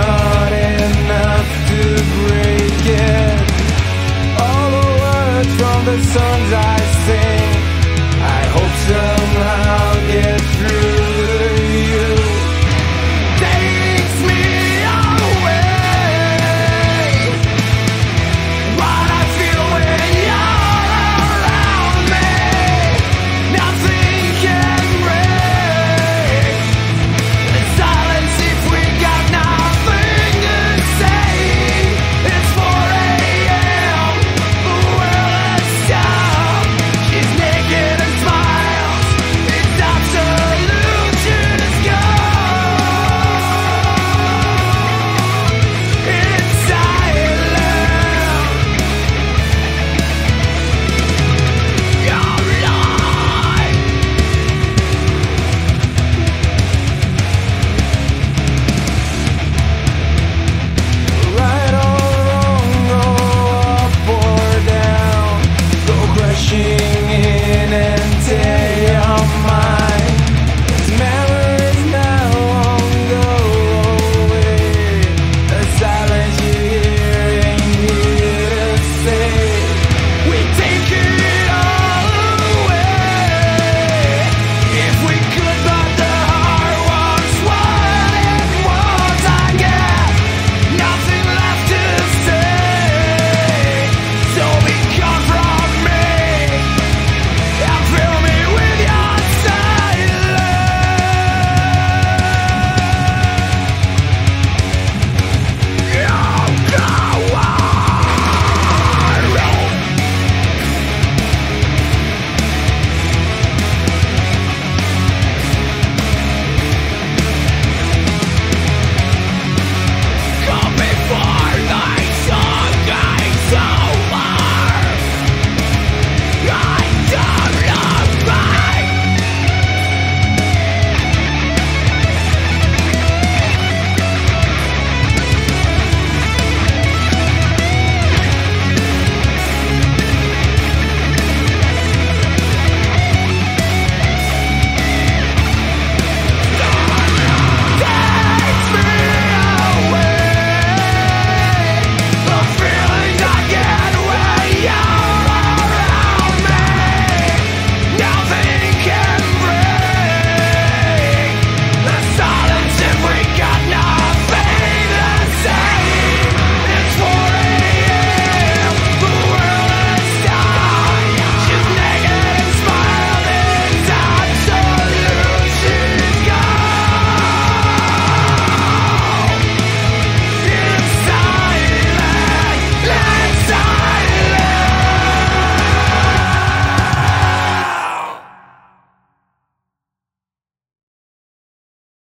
not enough to break it. All the words from the songs I